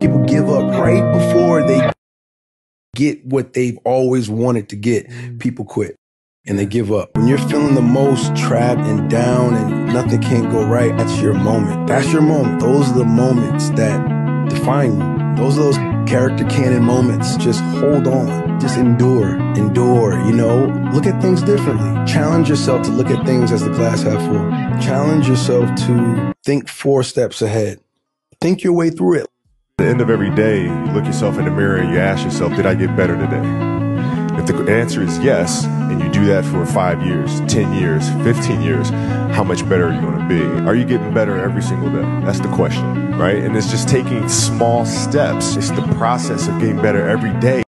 People give up right before they get what they've always wanted to get. Mm. People quit and they give up. When you're feeling the most trapped and down and nothing can't go right, that's your moment. That's your moment. Those are the moments that define you. Those are those character canon moments. Just hold on. Just endure. Endure. You know, look at things differently. Challenge yourself to look at things as the glass half full. Challenge yourself to think four steps ahead. Think your way through it. At the end of every day, you look yourself in the mirror and you ask yourself, did I get better today? If the answer is yes, and you do that for five years, 10 years, 15 years, how much better are you going to be? Are you getting better every single day? That's the question, right? And it's just taking small steps. It's the process of getting better every day.